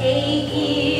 Take you.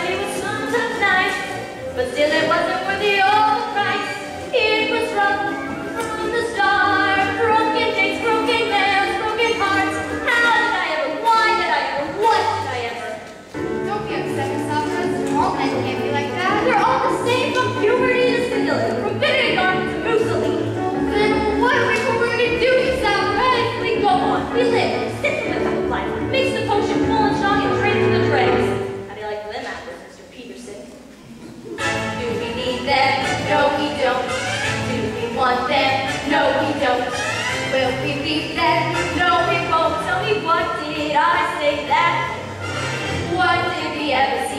Will we be friends? No, we won't. Tell me, what did I say that? What did we ever say?